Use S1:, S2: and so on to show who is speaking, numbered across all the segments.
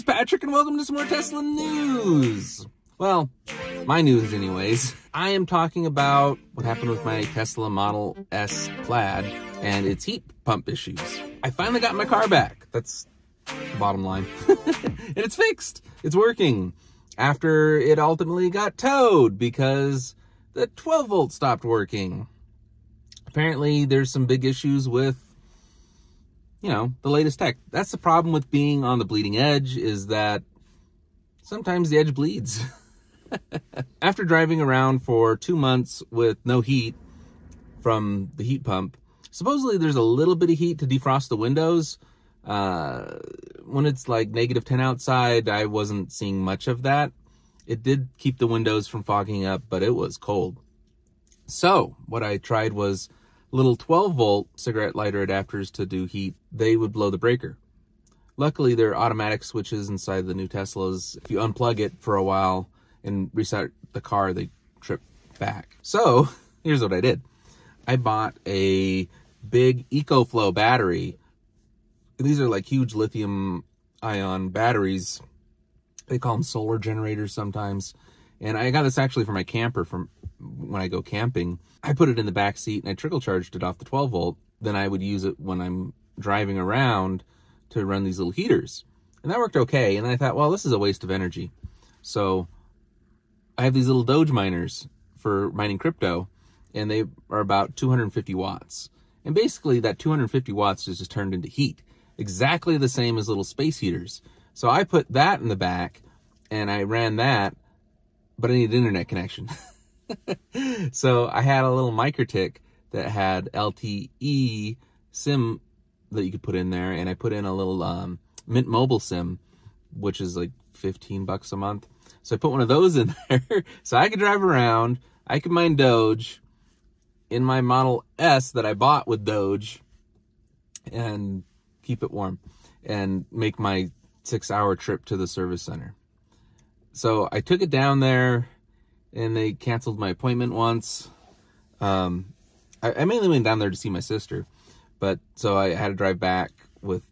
S1: is Patrick, and welcome to some more Tesla news. Well, my news, anyways. I am talking about what happened with my Tesla Model S Plaid and its heat pump issues. I finally got my car back. That's the bottom line. and it's fixed. It's working. After it ultimately got towed because the 12 volt stopped working. Apparently, there's some big issues with you know, the latest tech. That's the problem with being on the bleeding edge is that sometimes the edge bleeds. After driving around for two months with no heat from the heat pump, supposedly there's a little bit of heat to defrost the windows. Uh, when it's like negative 10 outside, I wasn't seeing much of that. It did keep the windows from fogging up, but it was cold. So what I tried was little 12 volt cigarette lighter adapters to do heat. They would blow the breaker. Luckily, there are automatic switches inside the new Teslas. If you unplug it for a while, and reset the car, they trip back. So here's what I did. I bought a big EcoFlow battery. These are like huge lithium ion batteries. They call them solar generators sometimes. And I got this actually for my camper from when I go camping. I put it in the back seat and I trickle charged it off the 12 volt. Then I would use it when I'm driving around to run these little heaters. And that worked okay. And I thought, well, this is a waste of energy. So I have these little Doge miners for mining crypto, and they are about 250 watts. And basically, that 250 watts is just turned into heat, exactly the same as little space heaters. So I put that in the back, and I ran that, but I need an internet connection. so I had a little MikroTik that had LTE SIM that you could put in there, and I put in a little um, Mint Mobile SIM, which is like 15 bucks a month. So I put one of those in there so I could drive around. I could mine Doge in my Model S that I bought with Doge and keep it warm and make my six hour trip to the service center. So I took it down there and they canceled my appointment once. Um, I, I mainly went down there to see my sister, but so I had to drive back with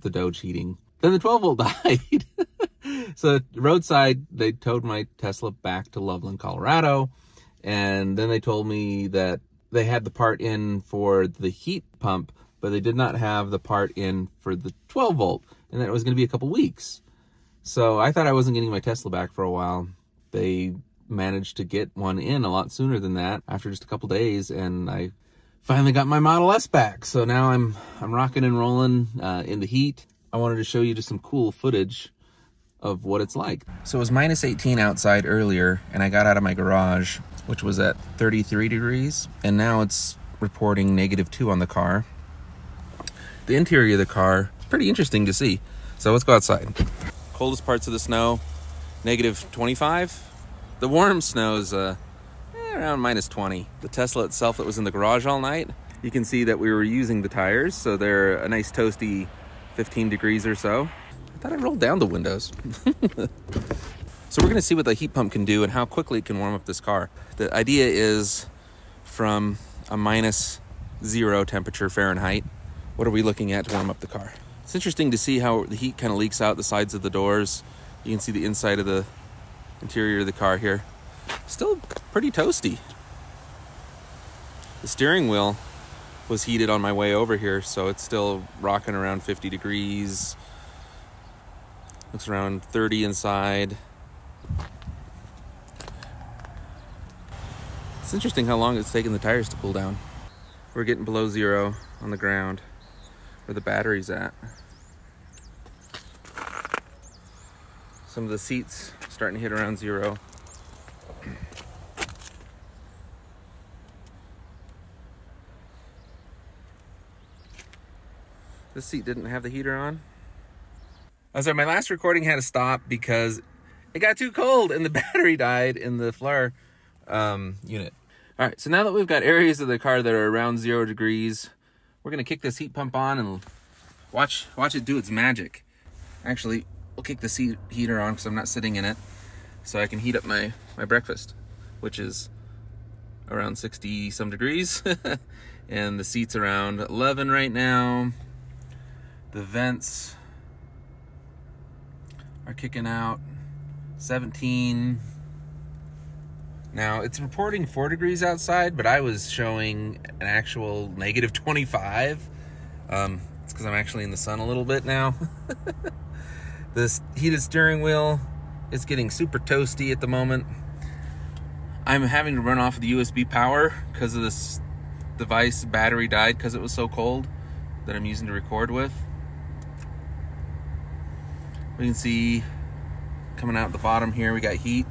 S1: the Doge heating. Then the 12 volt died. so roadside, they towed my Tesla back to Loveland, Colorado. And then they told me that they had the part in for the heat pump, but they did not have the part in for the 12 volt. And that it was going to be a couple weeks. So I thought I wasn't getting my Tesla back for a while. They managed to get one in a lot sooner than that after just a couple days. And I finally got my Model S back. So now I'm, I'm rocking and rolling uh, in the heat. I wanted to show you just some cool footage of what it's like. So it was minus 18 outside earlier, and I got out of my garage, which was at 33 degrees, and now it's reporting negative 2 on the car. The interior of the car, pretty interesting to see. So let's go outside. Coldest parts of the snow, negative 25. The warm snow is uh, eh, around minus 20. The Tesla itself that was in the garage all night, you can see that we were using the tires, so they're a nice toasty 15 degrees or so I thought I rolled down the windows. so we're gonna see what the heat pump can do and how quickly it can warm up this car. The idea is from a minus zero temperature Fahrenheit, what are we looking at to warm up the car? It's interesting to see how the heat kind of leaks out the sides of the doors. You can see the inside of the interior of the car here. Still pretty toasty. The steering wheel was heated on my way over here, so it's still rocking around 50 degrees, Looks around 30 inside. It's interesting how long it's taken the tires to cool down. We're getting below zero on the ground where the battery's at. Some of the seats starting to hit around zero. This seat didn't have the heater on. I'm sorry, my last recording had to stop because it got too cold and the battery died in the FLIR um, unit. All right, so now that we've got areas of the car that are around zero degrees, we're gonna kick this heat pump on and watch watch it do its magic. Actually, we'll kick the seat heater on because I'm not sitting in it, so I can heat up my my breakfast, which is around 60 some degrees, and the seat's around 11 right now. The vents are kicking out 17. Now, it's reporting 4 degrees outside, but I was showing an actual negative 25. Um, it's because I'm actually in the sun a little bit now. this heated steering wheel is getting super toasty at the moment. I'm having to run off the USB power because of this device battery died because it was so cold that I'm using to record with. We can see coming out the bottom here, we got heat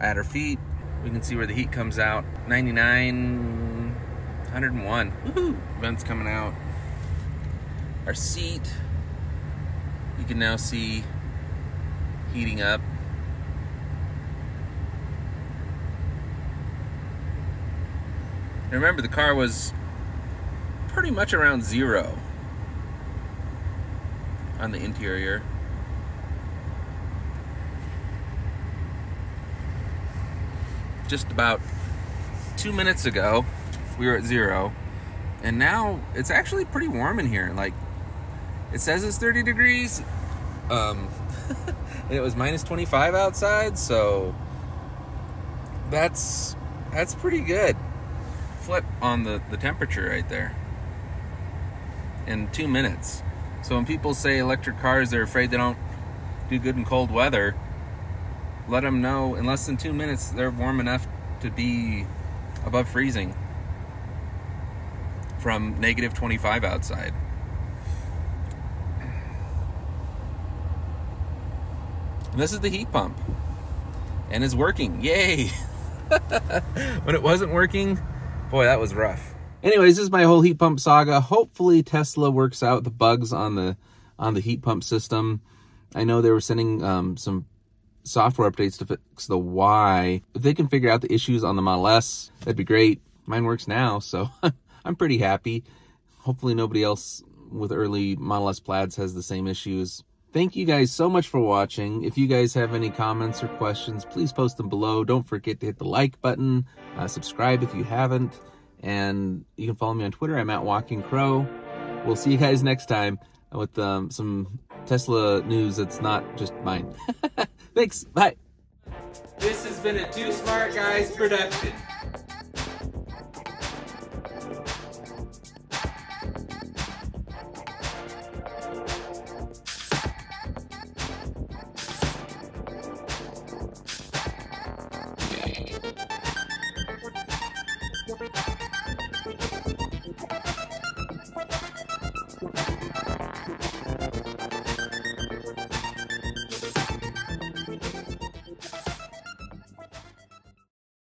S1: at our feet. We can see where the heat comes out. 99, 101. Woohoo! Vents coming out. Our seat, you can now see heating up. remember, the car was pretty much around zero on the interior. Just about two minutes ago, we were at zero, and now it's actually pretty warm in here. Like, it says it's 30 degrees, um, and it was minus 25 outside, so that's that's pretty good flip on the, the temperature right there in two minutes. So when people say electric cars, they're afraid they don't do good in cold weather, let them know in less than two minutes they're warm enough to be above freezing from negative 25 outside. And this is the heat pump. And it's working. Yay! when it wasn't working, Boy, that was rough. Anyways, this is my whole heat pump saga. Hopefully Tesla works out the bugs on the on the heat pump system. I know they were sending um, some software updates to fix the Y. If they can figure out the issues on the Model S, that'd be great. Mine works now, so I'm pretty happy. Hopefully nobody else with early Model S plaids has the same issues. Thank you guys so much for watching. If you guys have any comments or questions, please post them below. Don't forget to hit the like button, uh, subscribe if you haven't, and you can follow me on Twitter. I'm at Walking Crow. We'll see you guys next time with um, some Tesla news that's not just mine. Thanks. Bye. This has been a Two Smart Guys production.